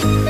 Bye.